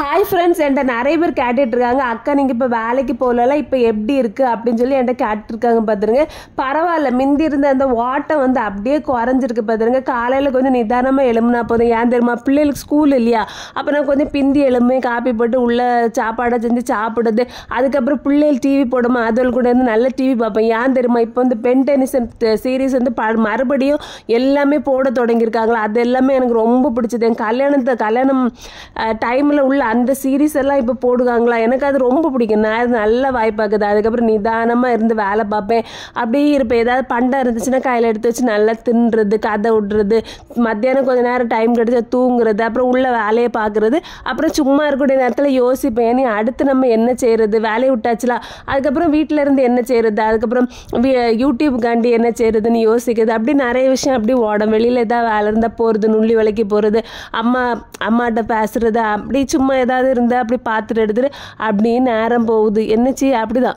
Hi friends என்கிட்ட நிறைய பேர் கேட்டுட்ருக்காங்க. அக்கா நீங்கள் இப்போ வேலைக்கு போகலாம் இப்போ எப்படி இருக்குது அப்படின்னு சொல்லி என்கிட்ட கேட்டுருக்காங்க பார்த்துருங்க பரவாயில்ல மிந்தி இருந்த அந்த ஓட்டம் வந்து அப்படியே குறைஞ்சிருக்கு பார்த்துருங்க காலையில் கொஞ்சம் நிதானமாக எழும்புனா போதும். ஏன் தெரியுமா? பிள்ளைகளுக்கு ஸ்கூல் இல்லையா? அப்போ நான் கொஞ்சம் பிந்தி எலும்பு காப்பி போட்டு உள்ள சாப்பாடை செஞ்சு சாப்பிடுறது. அதுக்கப்புறம் பிள்ளைகள் டிவி போடுமா? அதுகள் கூட இருந்து நல்ல டிவி பார்ப்பேன். ஏன் தெரியுமா? இப்போ வந்து பென் டென்னிஸ் சீரீஸ் வந்து ப மறுபடியும் எல்லாமே போட தொடங்கியிருக்காங்களா அது எல்லாமே எனக்கு ரொம்ப பிடிச்சது. என் கல்யாணத்தை கல்யாணம் டைமில் உள்ள அந்த சீரீஸ் எல்லாம் இப்போ போடுவாங்களா? எனக்கு அது ரொம்ப பிடிக்கும். நான் அது நல்ல வாய்ப்பாக்குது அதுக்கப்புறம் நிதானமாக இருந்து வேலை பார்ப்பேன். அப்படியே இருப்பேன். ஏதாவது பண்டம் இருந்துச்சுன்னா கையில் எடுத்து வச்சு நல்லா தின்னுறது கதை விடுறது மத்தியானம் கொஞ்சம் நேரம் டைம் கிடைச்சா தூங்குறது அப்புறம் உள்ள வேலையை பார்க்குறது அப்புறம் சும்மா இருக்கக்கூடிய நேரத்தில் யோசிப்பேன். நீ அடுத்து நம்ம என்ன செய்கிறது வேலையை விட்டாச்சுலாம் அதுக்கப்புறம் வீட்டில் இருந்து என்ன செய்கிறது அதுக்கப்புறம் யூடியூப்காண்டி யூடியூப் காண்டி என்ன செய்கிறதுன்னு யோசிக்கிறது. அப்படி நிறைய விஷயம் அப்படி ஓடும். வெளியில் ஏதாவது வேலை இருந்தால் போகிறது நுள்ளி விலைக்கு போகிறது அம்மா அம்மாட்ட பேசுறது அப்படி சும்மா ஏதாவது இருந்தால் அப்படி பார்த்துட்டு எடுத்துட்டு அப்படியே நேரம் போகுது. என்னச்சு? அப்படிதான்.